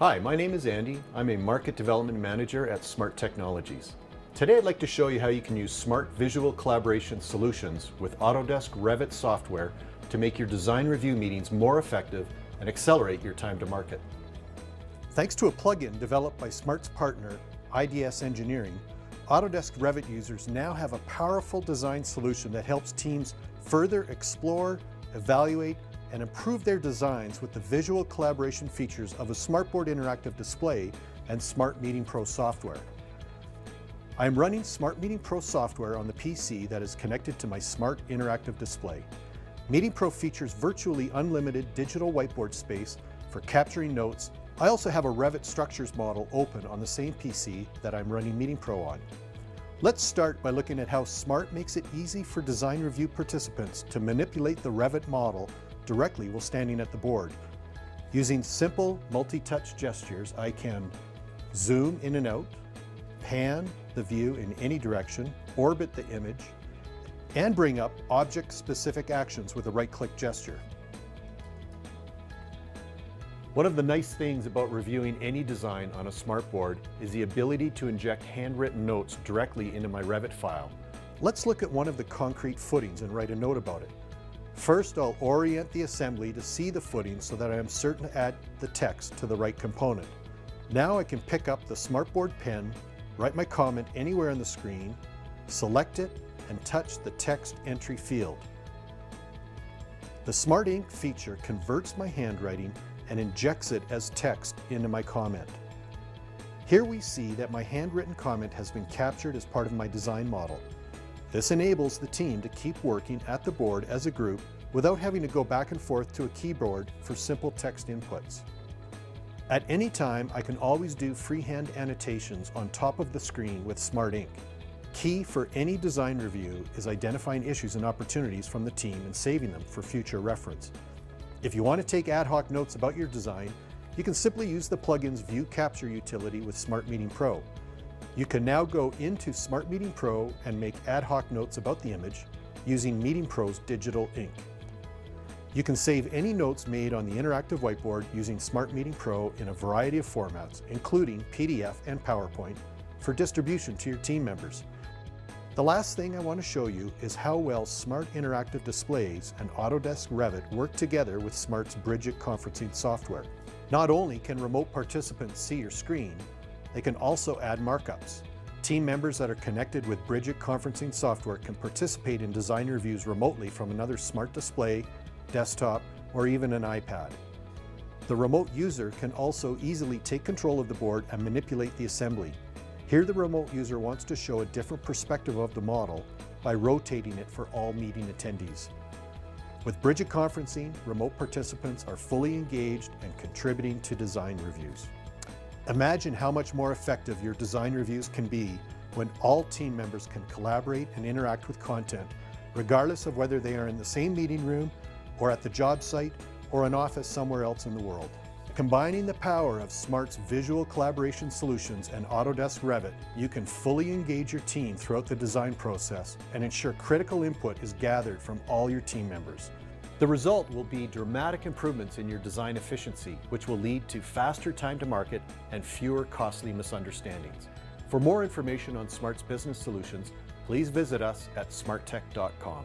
Hi, my name is Andy. I'm a Market Development Manager at Smart Technologies. Today I'd like to show you how you can use Smart Visual Collaboration Solutions with Autodesk Revit software to make your design review meetings more effective and accelerate your time to market. Thanks to a plugin developed by Smart's partner, IDS Engineering, Autodesk Revit users now have a powerful design solution that helps teams further explore, evaluate, and improve their designs with the visual collaboration features of a Smartboard interactive display and Smart Meeting Pro software. I am running Smart Meeting Pro software on the PC that is connected to my Smart Interactive Display. Meeting Pro features virtually unlimited digital whiteboard space for capturing notes. I also have a Revit structures model open on the same PC that I'm running Meeting Pro on. Let's start by looking at how Smart makes it easy for design review participants to manipulate the Revit model directly while standing at the board. Using simple multi-touch gestures, I can zoom in and out, pan the view in any direction, orbit the image, and bring up object-specific actions with a right-click gesture. One of the nice things about reviewing any design on a smartboard is the ability to inject handwritten notes directly into my Revit file. Let's look at one of the concrete footings and write a note about it. First, I'll orient the assembly to see the footing so that I am certain to add the text to the right component. Now I can pick up the Smartboard pen, write my comment anywhere on the screen, select it, and touch the text entry field. The Smart Ink feature converts my handwriting and injects it as text into my comment. Here we see that my handwritten comment has been captured as part of my design model. This enables the team to keep working at the board as a group without having to go back and forth to a keyboard for simple text inputs. At any time, I can always do freehand annotations on top of the screen with Smart Ink. Key for any design review is identifying issues and opportunities from the team and saving them for future reference. If you want to take ad hoc notes about your design, you can simply use the plugin's View Capture utility with Smart Meeting Pro. You can now go into Smart Meeting Pro and make ad hoc notes about the image using Meeting Pro's digital ink. You can save any notes made on the interactive whiteboard using Smart Meeting Pro in a variety of formats, including PDF and PowerPoint, for distribution to your team members. The last thing I want to show you is how well Smart Interactive Displays and Autodesk Revit work together with Smart's Bridgit conferencing software. Not only can remote participants see your screen, they can also add markups. Team members that are connected with Bridgit conferencing software can participate in design reviews remotely from another smart display, desktop, or even an iPad. The remote user can also easily take control of the board and manipulate the assembly. Here the remote user wants to show a different perspective of the model by rotating it for all meeting attendees. With Bridgit Conferencing, remote participants are fully engaged and contributing to design reviews. Imagine how much more effective your design reviews can be when all team members can collaborate and interact with content, regardless of whether they are in the same meeting room or at the job site or an office somewhere else in the world. Combining the power of Smart's visual collaboration solutions and Autodesk Revit, you can fully engage your team throughout the design process and ensure critical input is gathered from all your team members. The result will be dramatic improvements in your design efficiency, which will lead to faster time to market and fewer costly misunderstandings. For more information on Smart's business solutions, please visit us at smarttech.com.